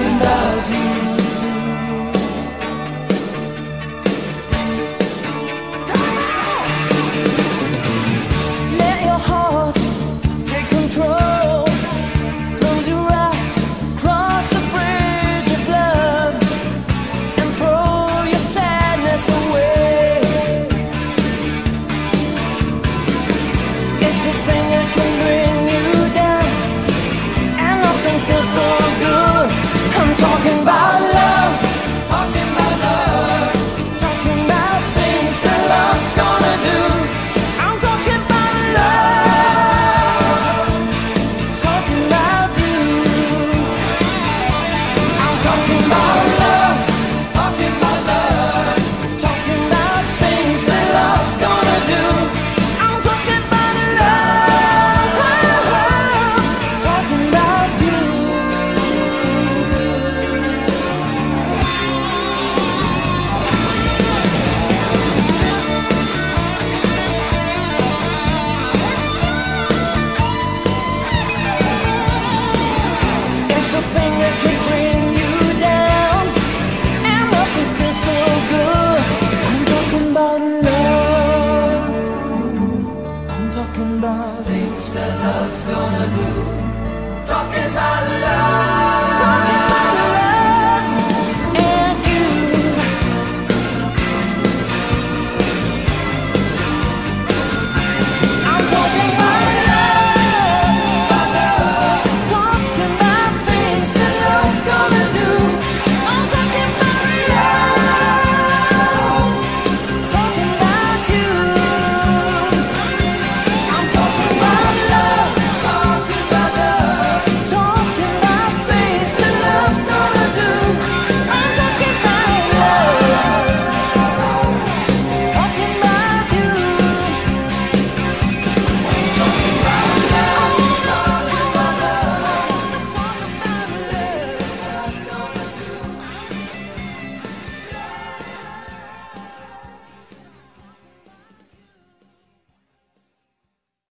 in love you. gonna do? Talking about love.